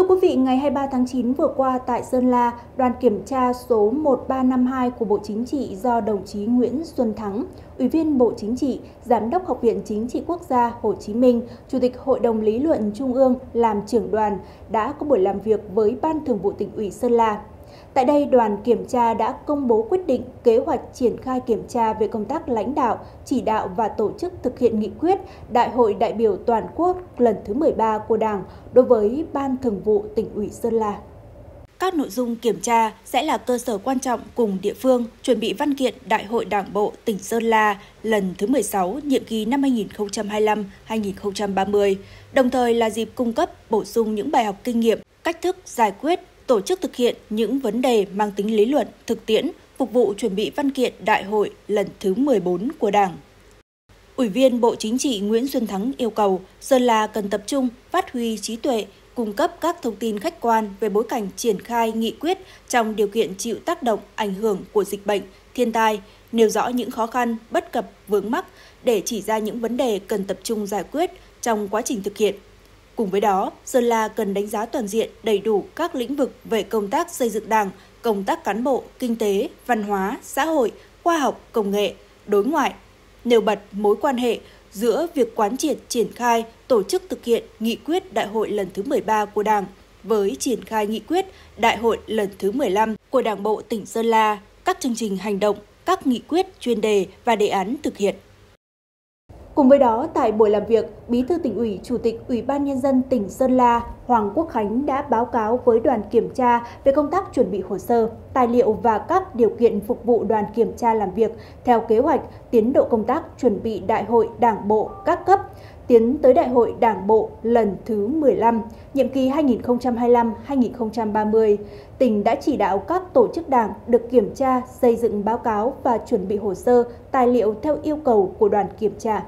Thưa quý vị, ngày 23 tháng 9 vừa qua tại Sơn La, đoàn kiểm tra số 1352 của Bộ Chính trị do đồng chí Nguyễn Xuân Thắng, Ủy viên Bộ Chính trị, Giám đốc Học viện Chính trị Quốc gia Hồ Chí Minh, Chủ tịch Hội đồng Lý luận Trung ương làm trưởng đoàn đã có buổi làm việc với Ban Thường vụ tỉnh ủy Sơn La. Tại đây, đoàn kiểm tra đã công bố quyết định kế hoạch triển khai kiểm tra về công tác lãnh đạo, chỉ đạo và tổ chức thực hiện nghị quyết Đại hội đại biểu toàn quốc lần thứ 13 của Đảng đối với Ban Thường vụ tỉnh ủy Sơn La. Các nội dung kiểm tra sẽ là cơ sở quan trọng cùng địa phương chuẩn bị văn kiện Đại hội Đảng bộ tỉnh Sơn La lần thứ 16 nhiệm kỳ năm 2025-2030, đồng thời là dịp cung cấp bổ sung những bài học kinh nghiệm, cách thức giải quyết tổ chức thực hiện những vấn đề mang tính lý luận, thực tiễn, phục vụ chuẩn bị văn kiện đại hội lần thứ 14 của Đảng. Ủy viên Bộ Chính trị Nguyễn Xuân Thắng yêu cầu Sơn La cần tập trung phát huy trí tuệ, cung cấp các thông tin khách quan về bối cảnh triển khai nghị quyết trong điều kiện chịu tác động ảnh hưởng của dịch bệnh, thiên tai, nêu rõ những khó khăn, bất cập, vướng mắc để chỉ ra những vấn đề cần tập trung giải quyết trong quá trình thực hiện Cùng với đó, Sơn La cần đánh giá toàn diện đầy đủ các lĩnh vực về công tác xây dựng đảng, công tác cán bộ, kinh tế, văn hóa, xã hội, khoa học, công nghệ, đối ngoại, nêu bật mối quan hệ giữa việc quán triệt triển khai, tổ chức thực hiện nghị quyết đại hội lần thứ 13 của Đảng với triển khai nghị quyết đại hội lần thứ 15 của Đảng bộ tỉnh Sơn La, các chương trình hành động, các nghị quyết chuyên đề và đề án thực hiện. Cùng với đó, tại buổi làm việc, Bí thư tỉnh ủy, Chủ tịch Ủy ban Nhân dân tỉnh Sơn La Hoàng Quốc Khánh đã báo cáo với đoàn kiểm tra về công tác chuẩn bị hồ sơ, tài liệu và các điều kiện phục vụ đoàn kiểm tra làm việc theo kế hoạch tiến độ công tác chuẩn bị đại hội đảng bộ các cấp, tiến tới đại hội đảng bộ lần thứ 15, nhiệm kỳ 2025-2030, tỉnh đã chỉ đạo các tổ chức đảng được kiểm tra, xây dựng báo cáo và chuẩn bị hồ sơ, tài liệu theo yêu cầu của đoàn kiểm tra.